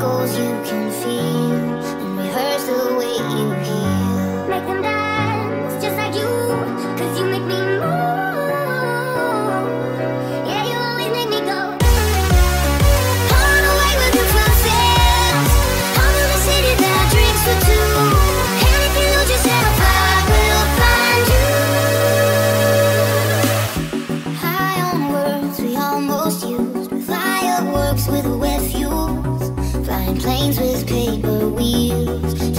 echoes you can feel and rehearse the way you heal. Make them dance just like you, cause you make me move. Yeah, you always make me go. Away with the city that drinks for two. And if you lose yourself, I will find you. High on words we almost used. Fireworks with a wet planes with paper wheels.